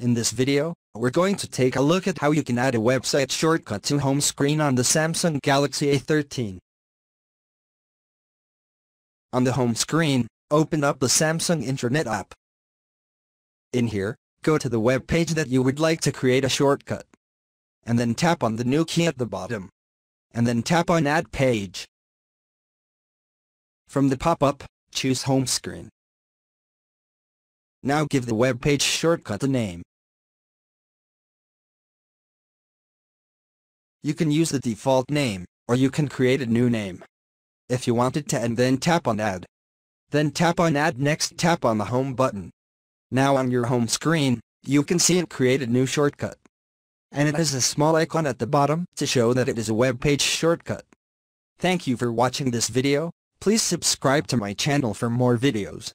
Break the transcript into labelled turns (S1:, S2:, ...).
S1: In this video, we're going to take a look at how you can add a website shortcut to home screen on the Samsung Galaxy A13. On the home screen, open up the Samsung Internet app. In here, go to the web page that you would like to create a shortcut. And then tap on the new key at the bottom. And then tap on Add Page. From the pop-up, choose Home Screen. Now give the web page shortcut a name. You can use the default name, or you can create a new name. If you want it to and then tap on Add. Then tap on Add next tap on the Home button. Now on your home screen, you can see it create a new shortcut. And it has a small icon at the bottom to show that it is a web page shortcut. Thank you for watching this video, please subscribe to my channel for more videos.